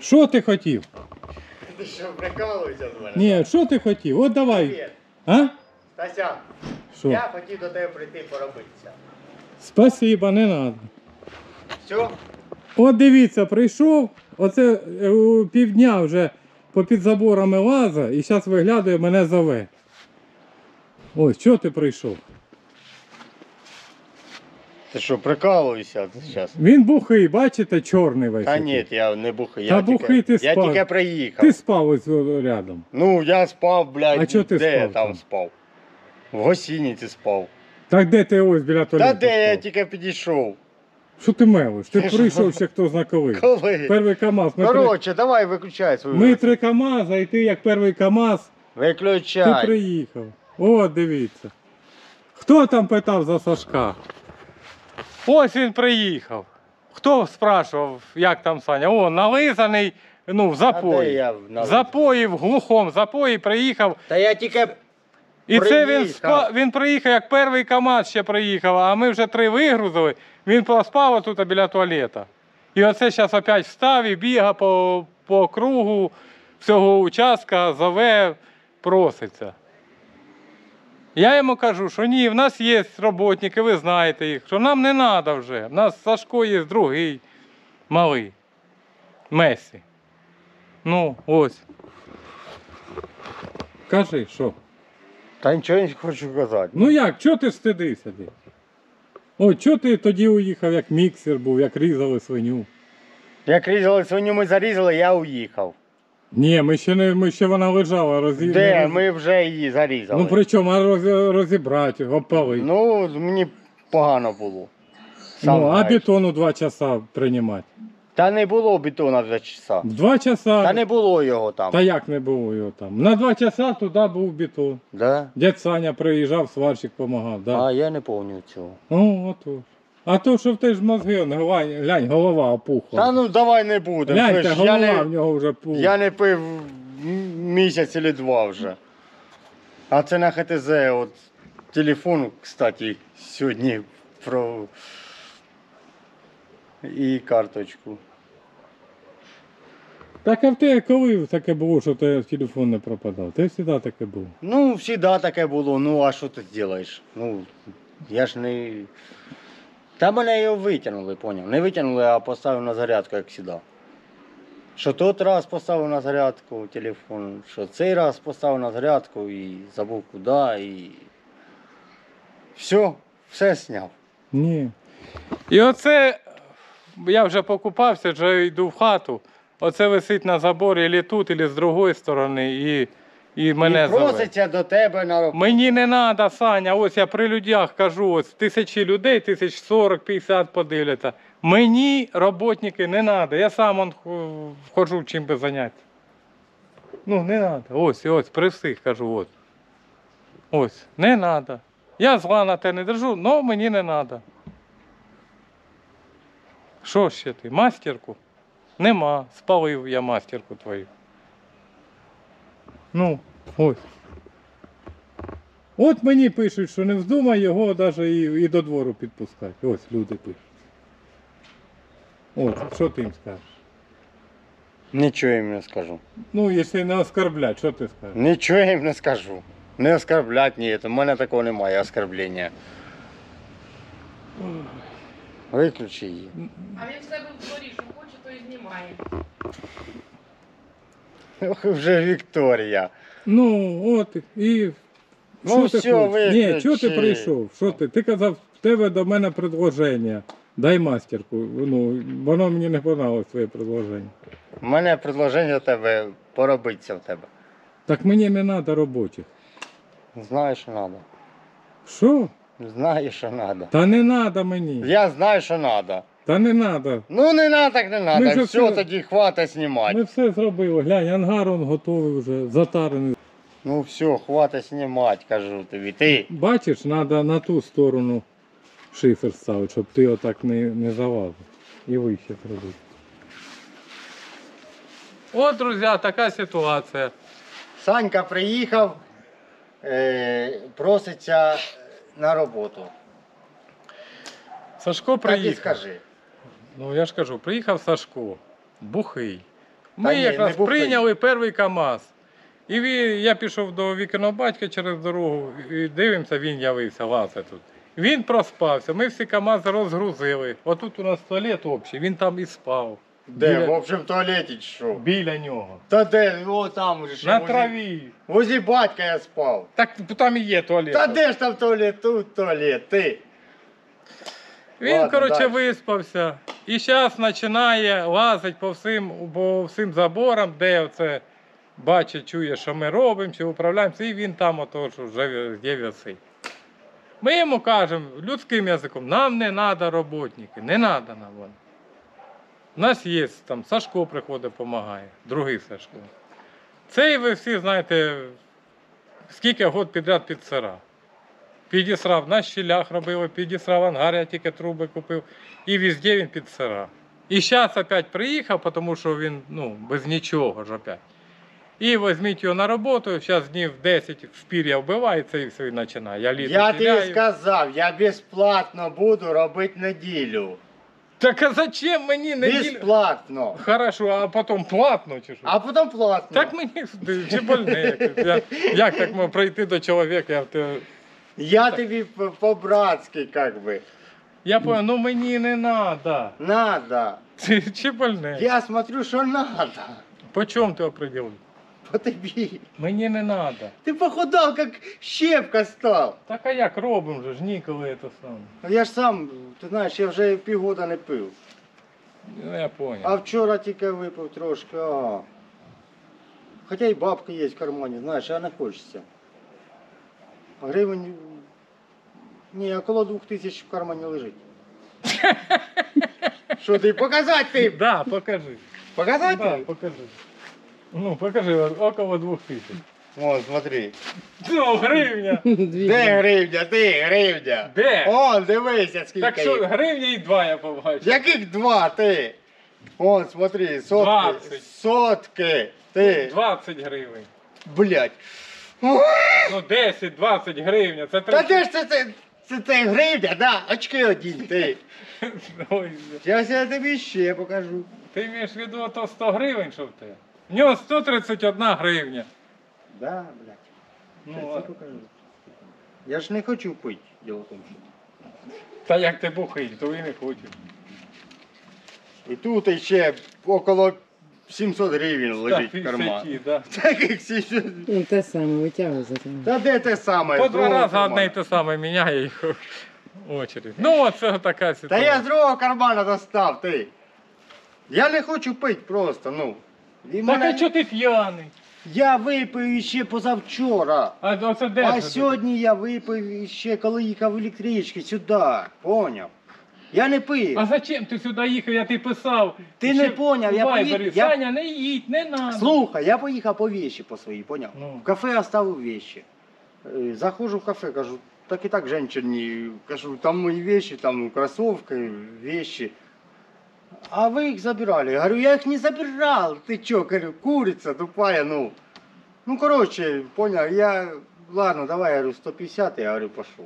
Що ти хотів? Ти що, прикалуєшся з мене? Ні, що ти хотів? От давай. Привіт. А? Стася, Що? я хотів до тебе прийти поробитися. Спасибо, не треба. Все? От дивіться, прийшов, оце е, у півдня вже попід заборами лаза і зараз виглядає, мене зове. Ось, що ти прийшов? Ти що, прикалуєшся зараз? Він бухий, бачите, чорний весь. Та ні, я не бухий. Та я бухий тільки, ти Я спав. тільки приїхав. Ти спав ось рядом. Ну, я спав, блядь. А чого ти де спав там там? спав? В гостиниці спав. Так де ти ось біля туалету? Та де я спав? тільки підійшов? Що ти мелиш? Ти Ти прийшов ще хто зна коли. Коли? Перший КАМАЗ. Ми, три... Коротше, давай виключай свою. ми три КАМАЗа, і ти як перший КАМАЗ, ти Виключай. приїхав. О, дивіться. Хто там питав за Сашка? Ось він приїхав. Хто спрашував, як там Саня? О, нализаний, ну, в запої. я В на- запої, в глухому запої приїхав. Та я тільки І це він, Приїхав. спа... він приїхав, як перший КАМАЗ ще приїхав, а ми вже три вигрузили. Він поспав тут біля туалета. І оце зараз опять встав і бігає по, по кругу всього участка, зове, проситься. Я йому кажу, що ні, в нас є роботники, ви знаєте їх, що нам не треба вже. В нас Сашко є другий, малий. Месі. Ну, ось. Кажи, що? Та нічого не хочу казати. Ну як, чого ти стидився? Ти? О, чого ти тоді уїхав, як міксер був, як різали свиню? Як різали свиню, ми зарізали, я уїхав. Ні, ми ще не ми ще вона лежала, розі... не Де? Ми вже її зарізали. Ну при чому, а роз... розібрати, опалити. Ну, Ну, мені погано було. Сам а знаєш. бетону два часа приймати. Та не було бетона два часа. Два часа. Та не було його там. Та як не було його там? На два часа туди був бетон. Да? Дядь Саня приїжджав, сварщик допомагав. Да. А я не пам'ятаю цього. Ну, отож. А то, що в те ж мозги, он, глянь, глянь, голова опухла. Та ну давай не будемо. Гляньте, Ви ж, голова Я в не, нього вже пухла. я не пив місяць чи два вже. А це на ХТЗ, от телефон, кстати, сьогодні про і карточку. Так а в тебе коли таке було, що тебе телефон не пропадав? Ти завжди таке було. Ну, завжди таке було, ну а що ти робиш? Ну, я ж не. Та мене його витягнули, поняв. Не витягнули, а поставив на зарядку, як завжди. Що тот раз поставив на зарядку телефон, що цей раз поставив на зарядку і забув куди, і. Все, все зняв. Ні. І оце я вже покупався, вже йду в хату. Оце висить на заборі або тут, або з другої сторони, і, і мене і зове. проситься до тебе на роботу. Мені не треба, Саня, ось я при людях кажу, ось тисячі людей, тисяч 40, 50 подивляться. Мені роботники не треба, я сам он чим би зайнятися. Ну, не треба. Ось, і ось, при всіх кажу, ось. Ось, не треба. Я зла на те не держу, але мені не треба. Що ще ти? Мастерку? Нема. Спалив я мастерку твою. Ну, ось. От мені пишуть, що не вздумай його навіть і, і до двору підпускати. Ось люди пишуть. От, що ти їм скажеш? Нічого їм не скажу. Ну, якщо не оскорблять, що ти скажеш? Нічого їм не скажу. Не оскорблять, ні, у мене такого немає оскорблення. Виключи її. А він в себе в дворі, що хоче, то і знімає. Ох, вже Вікторія. Ну, от і. Ну, що ти всьо, хочеш? Ні, чого ти прийшов? Що ти? Ти казав, в тебе до мене предложення. Дай мастерку. Ну, воно мені не понравилось твоє предложення. У мене предложення до тебе поробитися в тебе. Так мені не треба робочих. Знаю, що треба. Що? Знаю, що треба. Та не треба мені. Я знаю, що треба. Та не треба. Ну не треба, так не треба. вже Все, все- тоді хватить знімати. Ми все зробили. Глянь, ангар он готовий вже, затарений. Ну все, хватить знімати, кажу тобі. Ти. Бачиш, треба на ту сторону шифер ставити, щоб ти отак не, не залазив. І вище зробити. От, друзі, така ситуація. Санька приїхав, е, проситься на роботу. Сашко Так і приїхав. скажи. Ну я ж кажу, приїхав Сашко, бухий. Ми ні, якраз бухий. прийняли перший КАМАЗ. І він, я пішов до вікного батька через дорогу, і дивимося, він явився, лазить тут. Він проспався, ми всі КАМАЗи розгрузили. Отут у нас туалет общий, він там і спав. Де? Біля- В общем, в туалеті чи що? Біля нього. Та де? О, там же. На возле- траві. Возле батька я спав. Так там і є туалет. Та де ж там туалет? Тут туалет, ти. Він, коротше, виспався. І зараз починає лазити по всім, по всім заборам, де оце бачить, чує, що ми робимо, чи управляємося, і він там ото ж вже є висить. Ми йому кажемо людським язиком, нам не треба роботники, не треба нам вони. У нас є там Сашко приходить, допомагає, другий Сашко. Цей ви всі знаєте, скільки год підряд підсира. Підісрав, на щілях робили, підісрав ангар, я тільки труби купив. І везде він підсирав. І зараз опять приїхав, тому що він ну, без нічого ж опять. І візьміть його на роботу, зараз днів 10 в пір'я вбивається і все і починає. Я літо Я тобі піляю. сказав, я безплатно буду робити неділю. Так а зачем мені неділю? Безплатно. Хорошо, а потім платно чи що? А потім платно. Так мені чи больне якось. Я, як так можна прийти до чоловіка? Я, в те- Я тобі по- по-братськи, как би. я понял, ну мені не треба. Надо. Чи, чи больне? Я смотрю, що надо. По чому ти определив? По тобі. Мені не треба. Ти похудав, як щепка став. Так а як робимо же ж ніколи це саме. Я ж сам, ти знаєш, я вже півгода не пив. Ну я понял. А вчора тільки випив трошки. А. Хоча й бабка є в кармані, знаєш, а не хочеться. Гривень. Ні, около двох тисяч в кармані лежить. Що ти показати ти? Да, покажи. Показати? Да, покажи. Ну, покажи, около двох тисяч. Вон, смотри. Ну, гривня. Де гривня, де гривня? Де? Вон, дивися, скільки Так що, їх. гривня і два я побачив. Яких два ти? Вон, смотри, сотки. Двадцять. Сотки. Ти. 20 гривень. Блять. Ну, 10, 20 гривня, це Та 30. де ж це, це, це, це гривня, да? Очки одінь, ти. Ой, Зараз я тобі ще покажу. ти маєш в виду то 100 гривень, що в тебе? В нього 131 гривня. Да, блядь. Ну, а- я ж не хочу пити, діло в тому, що. та як ти бухий, то і не хочеш. І тут ще около 700 гривень лежить в карман. 50, да. Таких 700. Ну, те саме, витягуй за тебе. Та де те саме? По два другого рази кармана. одне і те саме міняє їх очередь. Ну, оце така Та я з другого кармана достав, ти. Я не хочу пити просто, ну. І Так мене- а чого ти п'яний? Я випив ще позавчора. А оце де? А це ти? сьогодні я випив ще коли їхав електрички сюди. Поняв? Я не пив. А зачем ти сюди їхав? Я ти писав. Ти Ще не поняв, в я поїхав- я- Саня, не їдь, не надо. Слухай, я поїхав по вещи по свої, поняв? Ну. В кафе оставив вещи. Е, Заходжу в кафе, кажу, так і так женщині, кажу, там мої вещи, там кроссовки, вещи. А ви їх забирали. Я говорю, я їх не забирав. Ти чо, говорю, курица тупая, ну. Ну, короче, понял, я, ладно, давай, я говорю, 150, я говорю, пошел.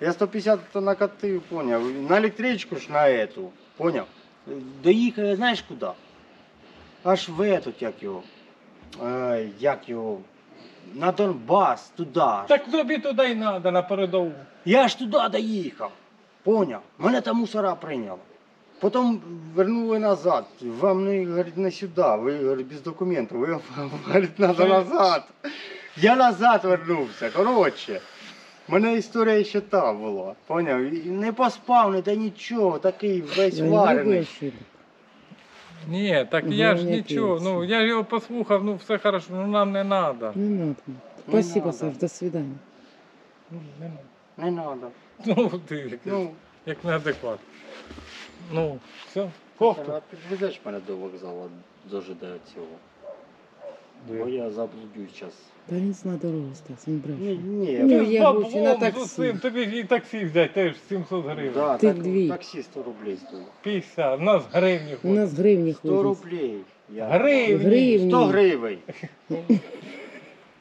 Я 150 то накатив, понял, на електричку ж на эту, понял. Доїхав, знаєш куди? Аж в этот, як його, е, як його, на Донбас, туди. аж. Так тобі туди й треба, на передову. Я ж туди доїхав. Поняв? Мене там мусора прийняли. Потім вернули назад. Вам не, говорить, не сюди, ви говорить, без документів, ви говорить, треба назад. Я назад вернувся. Коротше. в Мене історія ще та була. Поняв? І Не поспав, не та нічого, такий весь варений. Ні, так я ж нічого. Ну я його послухав, ну все хорошо, ну нам не треба. Не надо. Спасибо. Саш, до свидания. Ну, не надо. Не треба. Ну, ти як, Ну, як неадекват. Ну, все, а кофту. підвезеш мене до вокзалу, дожидаю цього. Бо я заблудюсь зараз. Та він знає дорогу, Стас, він Ні, бреше. ні, Ну, я гроші на таксі. тобі і таксі взяти теж 700 гривень. Да, Ти так, дві. таксі 100 рублей стоїть. 50, у нас гривні У нас ходять. гривні 100 ходять. рублей. Я Гривні. Гривні. 100 гривень.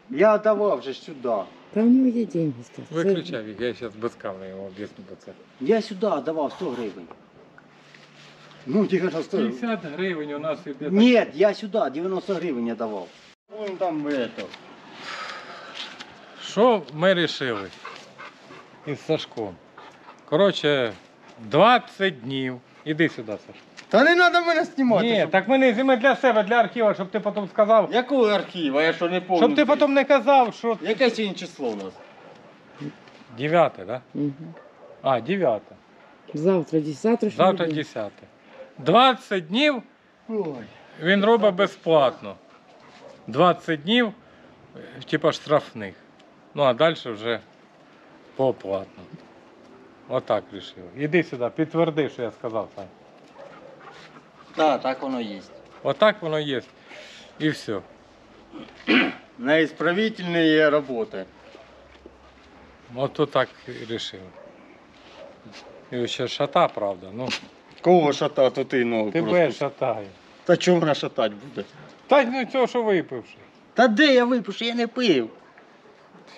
Я давав же сюди. Та в нього є деньги, Стас. Це- Виключай я зараз без камери йому об'ясню про це. Я сюди давав 100 гривень. Ну, 90 50 гривень у нас іде. Нет, я сюда 90 гривен я давал. Вон там это. Що ми вирішили із Сашком? Коротше, 20 днів. Іди сюди, Саш. Та не треба мене знімати. Ні, щоб- так ми не зніми для себе, для архіва, щоб ти потім сказав. Якого архіва? Я що не помню. Щоб ти потім не казав, що. Яке сьогодні число у нас? 9, так? Да? Угу. А, 9. Завтра, ді- завтра? 10. 20 днів він робить безплатно. 20 днів, типа штрафних. Ну а далі вже поплатно. Отак вирішив. Іди сюди, підтверди, що я сказав. Так, так воно є. Отак воно є. І все. На исправительные роботи. От так і вирішив. І ще шата, правда. Ну, Кого шата, то ти ногу тебе шатає. Та чого вона шатать буде? Та ну цього, що випивши. Та де я випив, що я не пив?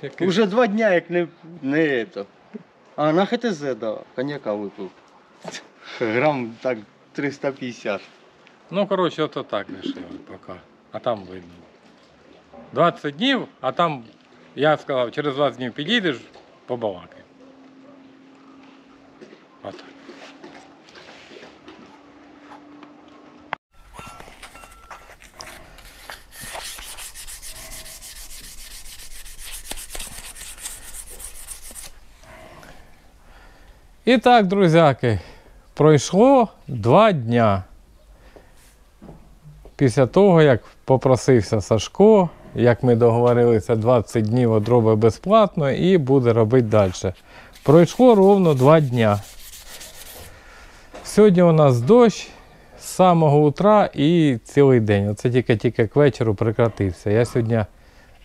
Який- Уже два дня як не, не это. А на ХТЗ, да, коньяка випив. Грам так 350. Ну, коротше, ото так вирішили поки. А там видно. 20 днів, а там я сказав, через 20 днів підійдеш, побалакай. Отак. І так, друзяки, пройшло два дня. Після того, як попросився Сашко, як ми договорилися, 20 днів одроби безплатно і буде робити далі. Пройшло ровно два дня. Сьогодні у нас дощ з самого утра і цілий день. Оце тільки-тільки к вечору прекратився. Я сьогодні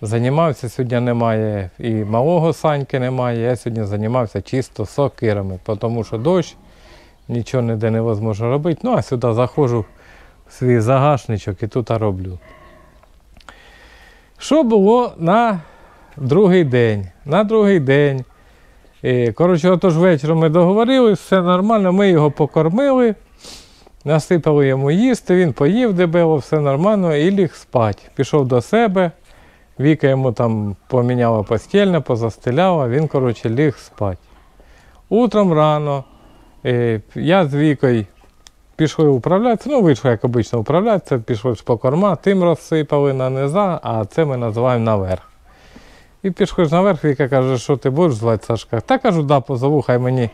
займався, сьогодні немає і малого саньки немає. Я сьогодні займався чисто сокирами, тому що дощ, нічого ніде невозможно робити. Ну а сюди заходжу в свій загашничок і тут роблю. Що було на другий день? На другий день. е, Коротше, отож вечором ми договорились, все нормально, ми його покормили, насипали йому їсти, він поїв дебело, все нормально і ліг спати. Пішов до себе. Віка йому там поміняла постільне, позастеляла, він, коротше, ліг спати. Утром рано е, я з Вікою пішли управлятися, ну, вийшло, як обично, управлятися, пішли ж по корма, тим розсипали на низа, а це ми називаємо наверх. І пішли ж наверх, Віка каже, що ти будеш звати Сашка? Та кажу, да, позову, хай мені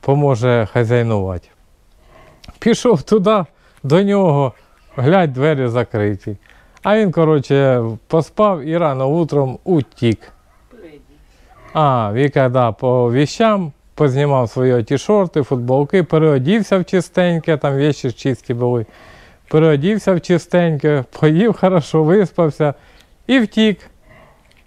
поможе хазяйнувати. Пішов туди до нього, глядь, двері закриті. А він, коротше, поспав і рано утром утік. А, Віка, да, по віщам познімав свої ті шорти, футболки, переодівся в чистеньке, там ж чисті були. Переодівся в чистеньке, поїв хорошо, виспався і втік.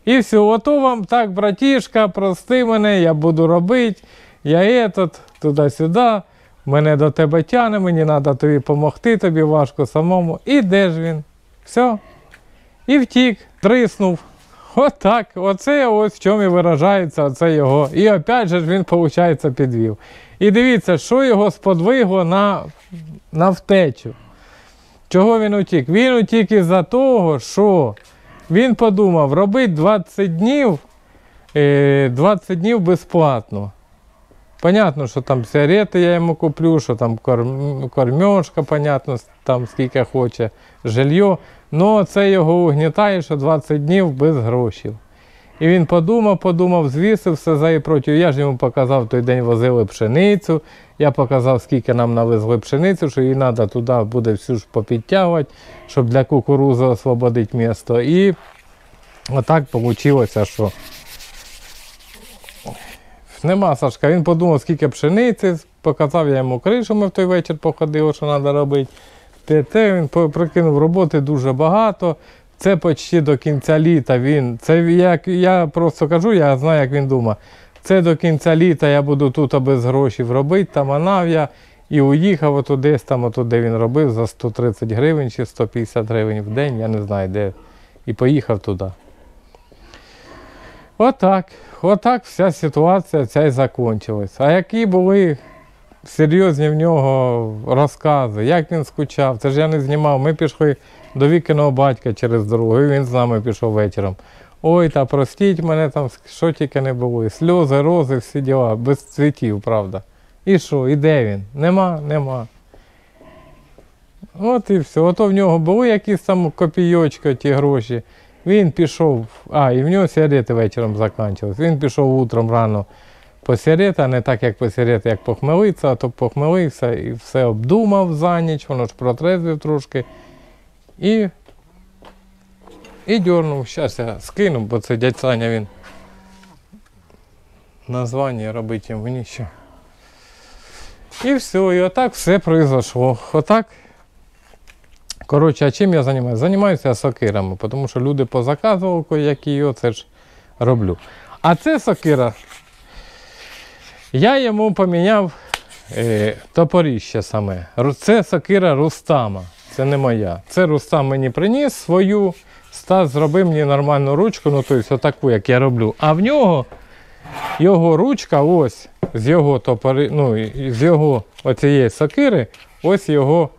І все, ото вам так, братішка, прости мене, я буду робити, я етот, туди-сюди, мене до тебе тяне, мені треба тобі допомогти, тобі важко самому. І де ж він? Все. І втік, триснув. Отак. Оце ось в чому і виражається оце його. І опять же він, виходить, підвів. І дивіться, що його сподвигло на, на втечу. Чого він утік? Він утік із-за того, що він подумав, робить 20 днів, е, 20 днів безплатно. Понятно, що там сигарети я йому куплю, що там кормежка, понятно, там скільки хоче, жилье. Ну, це його угнітає, що 20 днів без грошей. І він подумав, подумав, звісив все за і проти. Я ж йому показав, той день возили пшеницю. Я показав, скільки нам навезли пшеницю, що її треба туди буде всю ж попідтягувати, щоб для кукурузи освободити місто. І отак вийшло, що нема Сашка. Він подумав, скільки пшениці, показав я йому кришу, ми в той вечір походили, що треба робити. Те, те, він прикинув роботи дуже багато. Це почти до кінця літа він. Це як я просто кажу, я знаю, як він думає. Це до кінця літа я буду тут без грошей робити, там анав я і уїхав ото десь там, ото, де він робив за 130 гривень чи 150 гривень в день, я не знаю де. І поїхав туди. Отак. Отак вся ситуація ця й закінчилась. А які були серйозні в нього розкази, як він скучав. Це ж я не знімав. Ми пішли до вікиного батька через дорогу, і він з нами пішов вечором. Ой, та простіть мене там, що тільки не було. І сльози, рози, всі діла, без цвітів, правда. І що, і де він? Нема, нема. От і все. Ото в нього були якісь там копійочки, ті гроші. Він пішов, а, і в нього сигарети вечором закінчились. Він пішов утром рано по сигарети, а не так, як по сигарети, як похмелиться, а то похмелився і все обдумав за ніч, воно ж протрезвів трошки. І, і дьорнув. Зараз я скину, бо це дядь Саня він названня робить мені ще. І все, і отак все произошло. Отак. Коротше, а чим я займаюся? Займаюся сокирами, тому що люди позаказували які його, це ж роблю. А це сокира. Я йому поміняв е, топоріще саме. Це сокира Рустама. Це не моя. Це Рустам мені приніс свою. Стас зробив мені нормальну ручку, ну тобто отаку, як я роблю. А в нього його ручка, ось з його топори, ну, з його оцієї сокири, ось його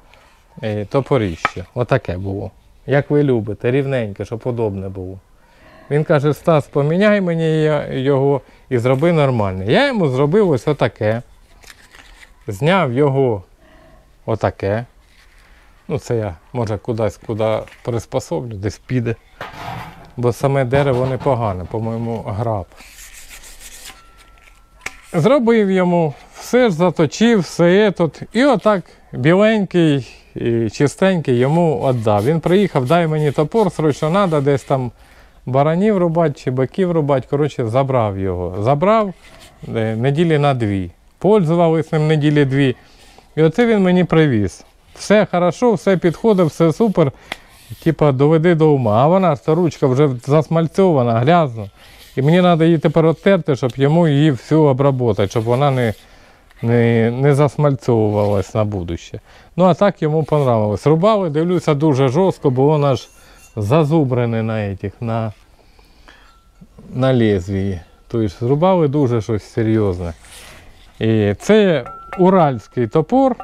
топоріще. Отаке було. Як ви любите, рівненьке, щоб подобне було. Він каже: Стас, поміняй мені його і зроби нормальне. Я йому зробив ось отаке. Зняв його отаке. Ну, це я може кудись куди приспособлю, десь піде. Бо саме дерево непогане, по-моєму, граб. Зробив йому, все ж заточив, все тут. І отак біленький і чистенький йому віддав. Він приїхав, дай мені топор, срочно треба, десь там баранів рубати чи биків рубати. Коротше, забрав його. Забрав е, неділі на дві. Пользувались ним неділі дві. І оце він мені привіз. Все хорошо, все підходить, все супер. Типа доведи до ума. А вона ця ручка вже засмальцьована, грязна. І мені треба її тепер оттерти, щоб йому її всю обработати, щоб вона не, не, не засмальцьовувалась на будуще. Ну а так йому понравилось. Рубали, дивлюся, дуже жорстко, бо вона ж зазубрене на этих, на, на лезвії. Тобто зрубали дуже щось серйозне. І це уральський топор.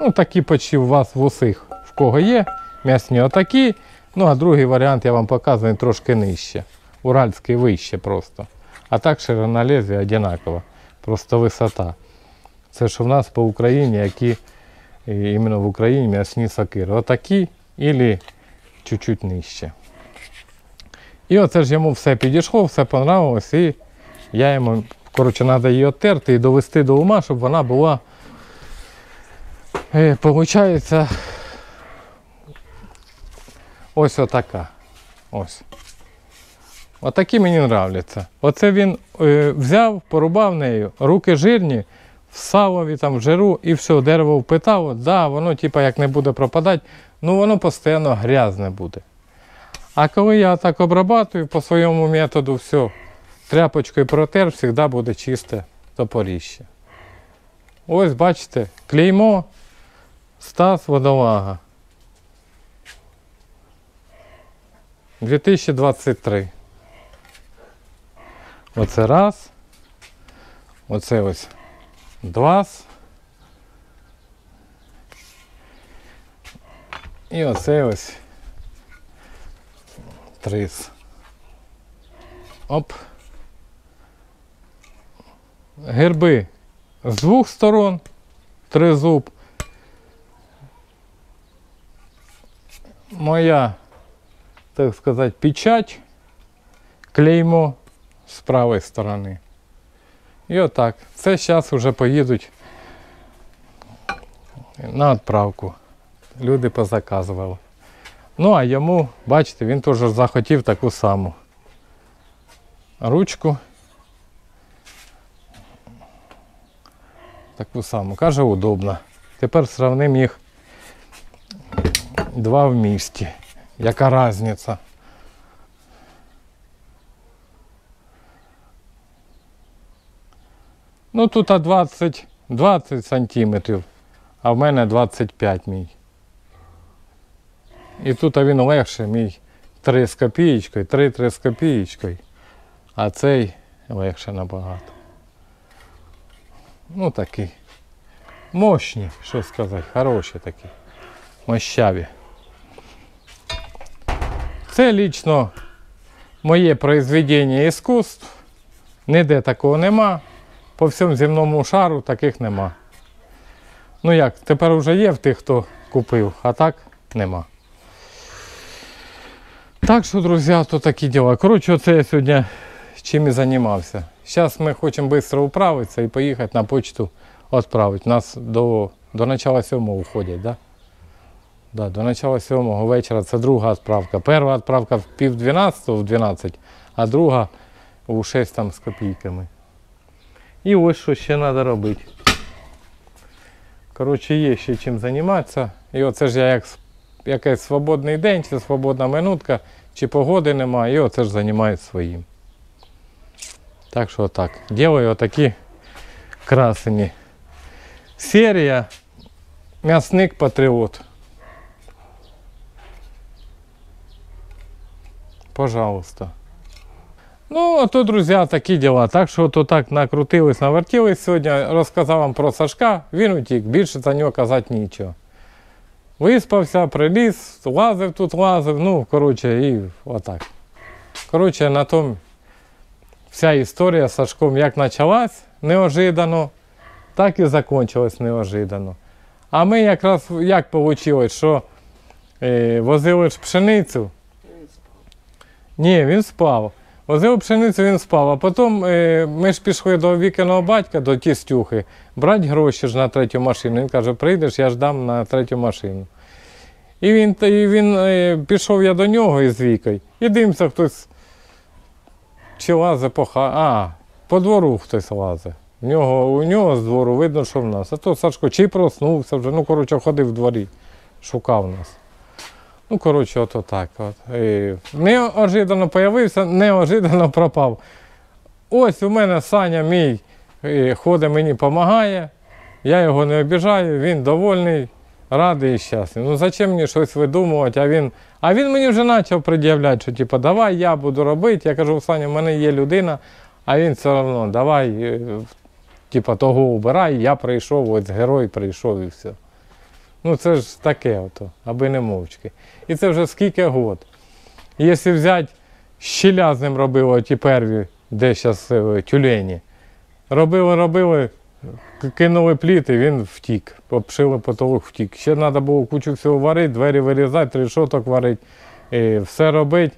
Ну, такі почти у вас в усіх в кого є. М'ясні отакі. Ну, а другий варіант я вам показую трошки нижче. Уральський вище просто. А так ширина лезвія одинакова. Просто висота. Це ж у нас по Україні, які е, іменно в Україні м'ясні сокири. Отакі і чуть-чуть нижче. І оце ж йому все підійшло, все понравилось, і я йому, коротше, треба її оттерти і довести до ума, щоб вона була, е, получається, ось отака. Ось. Отакі мені нравляться. Оце він е, взяв, порубав нею, руки жирні, в салові, там, в жиру, і все, дерево впитало, да, воно типа як не буде пропадати, ну воно постійно грязне буде. А коли я так обрабатую по своєму методу, все, тряпочкою протер, завжди буде чисте топоріще. Ось бачите, клеймо Стас Водолага. 2023. Оце раз. Оце ось два. І оце ось трис. Оп. Герби з двох сторон. Тризуб. Моя, так сказати, печать, клеймо з правої сторони. І отак. Це зараз вже поїдуть на відправку. Люди позаказували. Ну, а йому, бачите, він теж захотів таку саму ручку. Таку саму. Каже, удобно. Тепер сравнимо їх два в місті. Яка різниця? Ну тут 20, 20 сантиметрів, а в мене 25 мій. І тут він легше, мій 3 з копієчкою, 3-3 з копієчкою, а цей легше набагато. Ну такий. Мощні, що сказати, хороші такі. Мощаві. Це лічно моє произведення іскусств. Ніде такого нема. По всьому земному шару таких нема. Ну як, тепер вже є в тих, хто купив, а так нема. Так що, друзі, то такі діла. Коротше, оце я сьогодні чим і займався. Зараз ми хочемо швидко управитися і поїхати на почту відправити. Нас до, до начала сьомого входять, да? Да, до начала сьомого вечора це друга відправка. Перша відправка в пів 12 в 12, а друга у 6 там з копійками. І ось що ще треба робити. Коротше, є ще чим займатися. І оце ж я як якийсь свободний день, чи свободна минутка, чи погоди немає, і оце ж займаюся своїм. Так що так. Ділаю отакі красені. Серія М'ясник Патріот. Пожалуйста. Ну, а то, друзі, такі діла. Так що то так накрутились, навертілись сьогодні. Розказав вам про Сашка, він утік, більше за нього казати нічого. Виспався, приліз, лазив тут, лазив, ну, коротше, і отак. Коротше, на тому вся історія з Сашком як почалась неожиданно, так і закінчилась неожиданно. А ми якраз як вийшло, що е, возили ж пшеницю. Ні, він спав. Возив пшеницю, він спав. А потім е, ми ж пішли до вікеного батька, до тістюхи, брати гроші ж на третю машину. Він каже, прийдеш, я ж дам на третю машину. І він, і він е, пішов я до нього із вікою. І дивимося, хтось чи лазить по ха... А, по двору хтось лазить. В нього, у нього з двору видно, що в нас. А то Сашко чи проснувся вже, ну, коротше, ходив в дворі, шукав нас. Ну, коротше, ото так. От. І неожиданно появився, неожиданно пропав. Ось у мене Саня мій ходить, мені допомагає. Я його не обіжаю, він довольний, радий і щасливий. Ну зачем мені щось видумувати? А він, а він мені вже почав пред'являти, що типу, давай я буду робити. Я кажу, Саня, в мене є людина, а він все одно, давай, е, типу, того убирай, я прийшов, ось герой прийшов і все. Ну це ж таке, ото, аби не мовчки. І це вже скільки год. Якщо взяти, щіля з ним робили ті перві, де зараз тюлені. Робили, робили, кинули пліти, він втік. Обшили потолок, втік. Ще треба було кучу всього варити, двері вирізати, три шоток варити, е, все робити.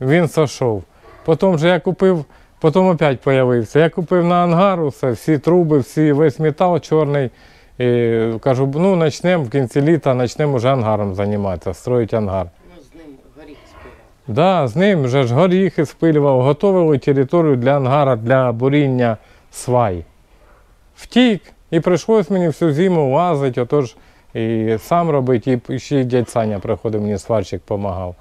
Він сошов. Потім же я купив, потім опять з'явився. Я купив на ангар усе, всі труби, всі, весь метал чорний. І кажу, ну почнемо в кінці літа, почнемо вже ангаром займатися, строїти ангар. Ну, з ним горіх співав. Да, з ним вже ж горіхи спилював, готували територію для ангара, для буріння свай. Втік, і прийшлось мені всю зиму лазити, отож і сам робити, і ще й дядь Саня приходив, мені сварщик допомагав.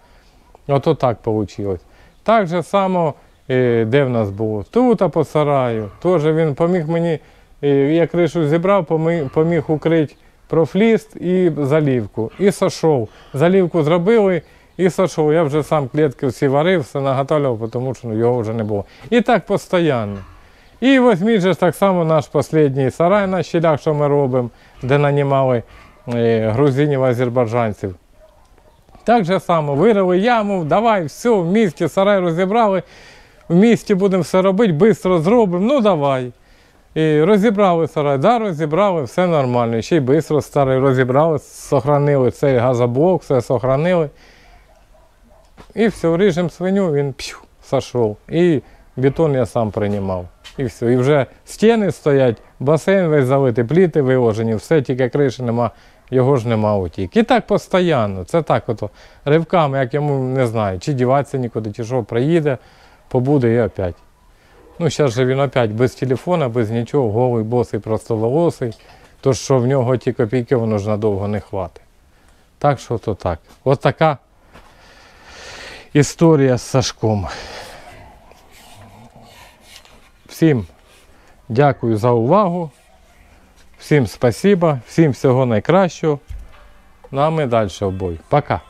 Ото так вийшло. Так же само, е, де в нас було? Тут а по сараю. Теж він поміг мені, я кришу зібрав, помі- поміг укрити профліст і залівку. І сошов. Залівку зробили і сошов. Я вже сам клітки всі варив, все наготовлював, тому що ну, його вже не було. І так постійно. І візьміть же так само наш останній сарай на щілях, що ми робимо, де нанімали е, грузинів, азербайджанців. Так же само вирили яму, давай, все, в місті сарай розібрали, в місті будемо все робити, швидко зробимо, ну давай. І розібрали сарай, да, розібрали, все нормально. Ще й швидко старий розібрали, сохранили цей газоблок, все сохранили. І все, ріжемо свиню, він п'ю, сошов. І бетон я сам приймав. І все. І вже стіни стоять, басейн весь залитий, пліти виложені, все, тільки криші нема, його ж нема утік. І так постійно. Це так ото ривками, як йому не знаю, чи діватися нікуди, чи що, приїде, побуде і опять. Ну, зараз же він опять без телефона, без нічого, голий, босий, просто волосий. То що в нього ті копійки, воно ж надовго не хватить. Так що то так. От така історія з Сашком. Всім дякую за увагу. Всім спасибо, всім всього найкращого. Ну а ми далі в бой. Пока.